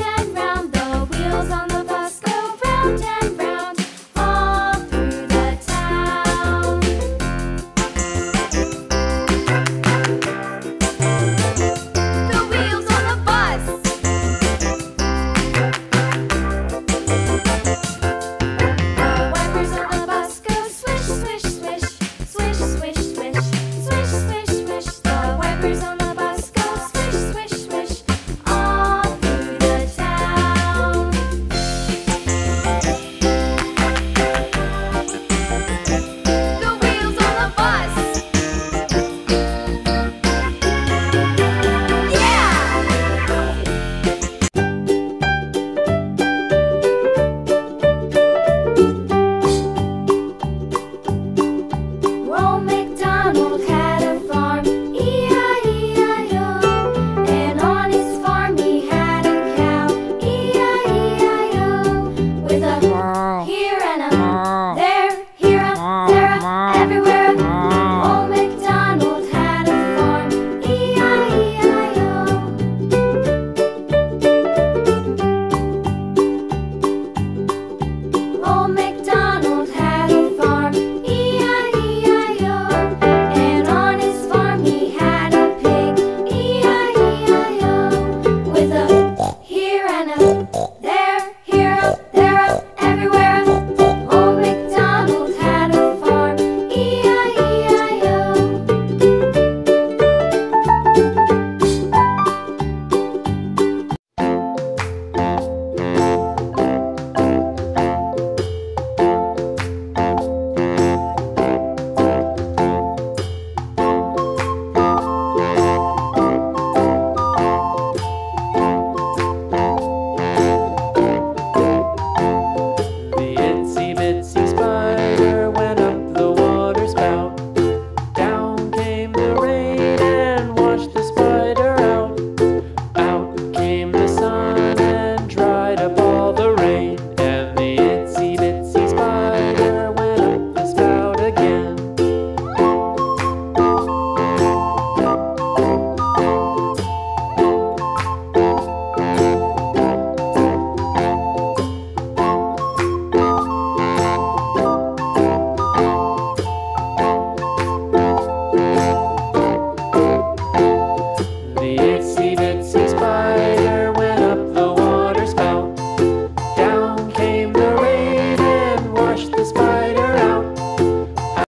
can